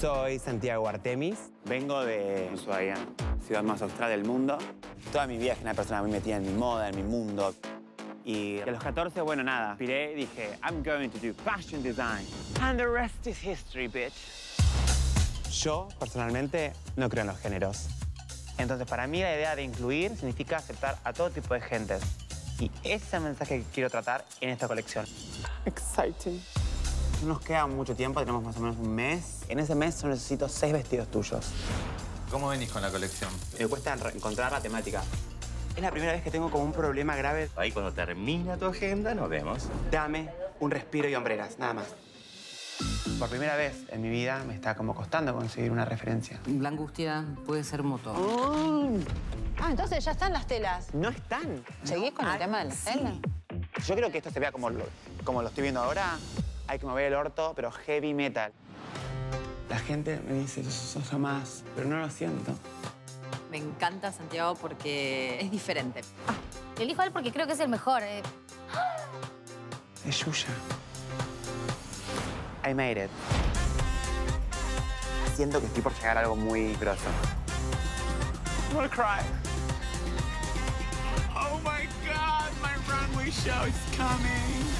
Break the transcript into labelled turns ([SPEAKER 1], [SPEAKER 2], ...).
[SPEAKER 1] Soy Santiago Artemis.
[SPEAKER 2] Vengo de Ushuaia, ciudad más austral del mundo. Toda mi vida es una persona muy metida en mi moda, en mi mundo. Y a los 14, bueno, nada, inspiré y dije, I'm going to do fashion design. And the rest is history, bitch.
[SPEAKER 1] Yo, personalmente, no creo en los géneros. Entonces, para mí la idea de incluir significa aceptar a todo tipo de gentes. Y ese es el mensaje que quiero tratar en esta colección.
[SPEAKER 2] Exciting.
[SPEAKER 1] No nos queda mucho tiempo, tenemos más o menos un mes. En ese mes yo necesito seis vestidos tuyos.
[SPEAKER 3] ¿Cómo venís con la colección?
[SPEAKER 1] Me cuesta encontrar la temática. Es la primera vez que tengo como un problema grave.
[SPEAKER 4] Ahí cuando termina tu agenda nos vemos.
[SPEAKER 1] Dame un respiro y hombreras, nada más. Por primera vez en mi vida me está como costando conseguir una referencia.
[SPEAKER 5] La angustia puede ser motor.
[SPEAKER 6] Ah, entonces ya están las telas.
[SPEAKER 1] No están.
[SPEAKER 6] ¿Seguís con el tema de las telas?
[SPEAKER 1] Yo creo que esto se vea como lo, como lo estoy viendo ahora. Hay que mover el orto, pero heavy metal. La gente me dice, sos más, pero no lo siento.
[SPEAKER 7] Me encanta Santiago porque es diferente.
[SPEAKER 8] Elijo a él porque creo que es el mejor. eh.
[SPEAKER 1] Es Yuya. I made it. Siento que estoy por llegar a algo muy grosso. I'm gonna cry.
[SPEAKER 2] Oh my God, my runway show is coming.